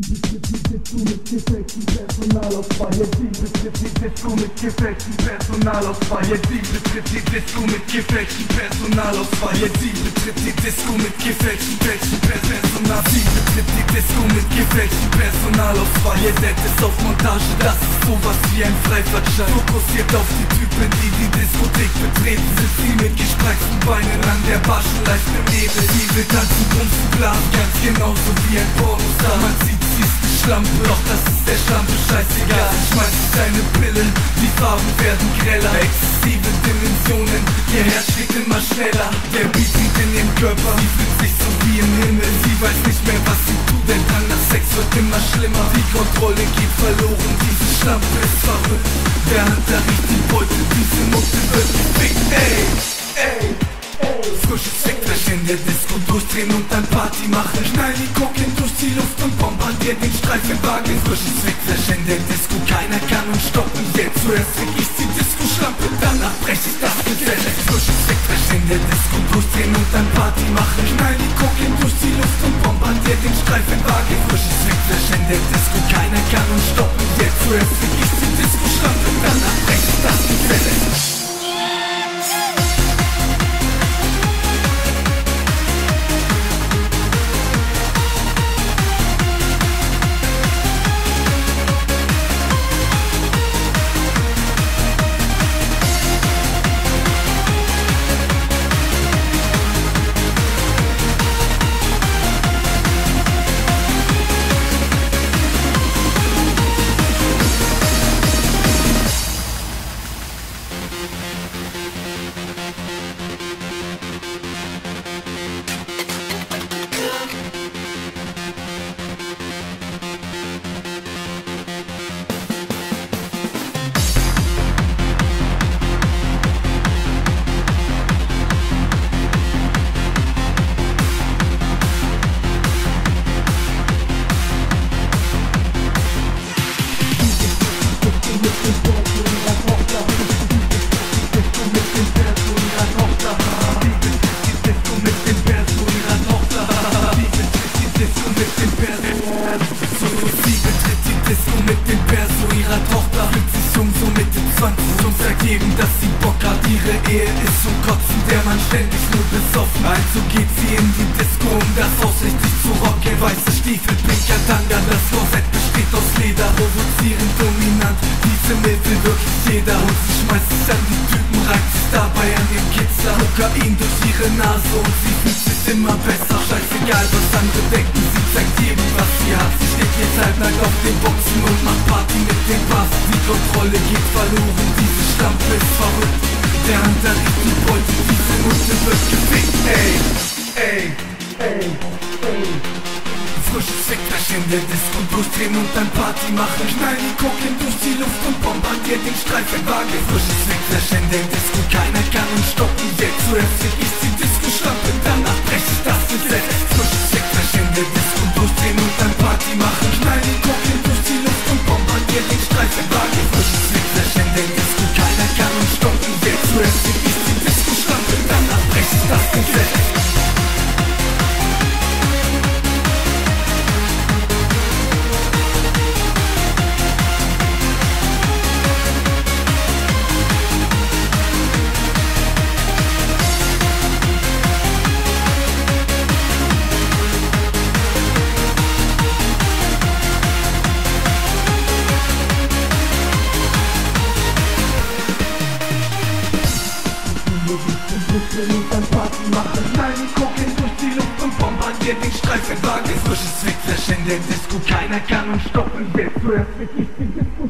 Disco mit gefakten Personalausfall. Ja, die betrifft die Disco mit gefakten Personalausfall. Ja, die betrifft die Disco mit gefakten Personalausfall. Ja, die betrifft die Disco mit gefakten Personal. Die betrifft die Disco mit auf Montage, das ist sowas wie ein Freifahrtschein. Fokussiert auf die Typen, die die Diskothek betreten, sind sie mit gespreizten Beinen an der Baschen leicht im Nebel. Die will tanzen, bumsen, blasen, ganz genauso wie ein Pornostar. Man sieht, sie ist eine Schlampe, doch das ist der Schlampe scheißegal. Schmeiß deine Pillen, die Farben werden greller. Exzessive Dimensionen, ihr Herz schlägt immer schneller. Der Beat liegt in ihrem Körper, sie fühlt sich so wie im Himmel. Sie weiß nicht mehr, was sie tut, denn dann nach Sex wird immer schlimmer. Die Kontrolle geht verloren, diese Schlampe ist verrückt. Wer hat da richtig Beute, diese Mutter wird gefickt, ey, ey. Frisches Sektflash in der Disco durchdrehen und dann Party machen. Knall die Koken durch die Luft und bombardiert den Streifenwagen. Frisches Sektflash in der Disco, keiner kann uns stoppen. Jetzt zuerst krieg ich die Disco-Schlampe, danach brech ich das Gesetz Frisches Sektflash in der Disco durchdrehen und dann Party machen. Knall die Koken durch die Luft und bombardiert den Streifenwagen. Frisches Sektflash in der Disco, keiner kann uns stoppen. Jetzt zuerst krieg ich die Disco-Schlampe, danach geben, dass sie Bock hat, ihre Ehe ist zum Kotzen, der man ständig nur besoffen. Also geht sie in die Disco, um das Haus zu rocken. Weiße Stiefel, pinker Tanga, das Korsett besteht aus Leder. Provozierend dominant, diese Mittel wirklich jeder. Und sie schmeißt sich an die Typen, Kitzler. Kokain durch ihre Nase und sie fühlt sich immer besser. Scheißegal, was andere denken, sie zeigt jedem, was sie hat. Sie steht jetzt halbnackt auf den Boxen und macht Party mit dem Bass. Die Kontrolle geht verloren, diese Stampe ist verrückt Der Unterricht die Beute, diese Mutter wird gefickt Ey, ey, ey, ey Frisches Fickflash in der Disco durchdrehen und dann Party machen Knall die Koken durch die Luft und bombardiert den Streifenwagen Frisches Fickflash in der Disco, keiner kann uns stoppen. Jetzt zuerst fick ich die Disco-Schlampe, danach brech ich das Gesetz bombardiert den Streifenwagen. Frisches Fickflash in der Disco, keiner kann uns stoppen. Wer zuerst wirklich die Disco